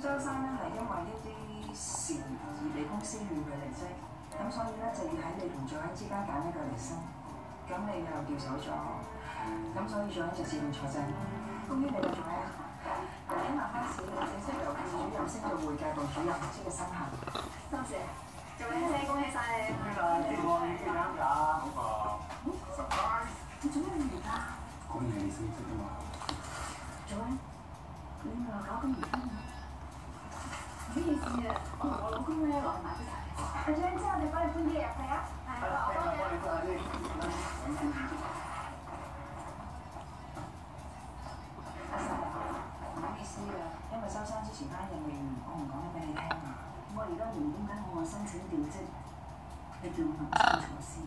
周生咧係因為一啲事而俾公司勸佢離職，咁所以咧就要喺你同助欣之間揀一個嚟升。咁你又掉手咗，咁所以助欣就自動坐正。恭喜你啦，助欣！嗱，聽日開始正式由副主任升到會計部主任，即係生效。做咩？你咪話搞咁而家啊？唔好意思啊，我老公咧落去買啲茶。阿張之後，你幫你搬啲嘢入去啊。係啊，我幫你。幫你睇下先。阿 Sir，唔好意思啊，因為周生之前單嘢未，我唔講得俾你聽啊。我而家連點解我申請調職，你叫我諗清楚先。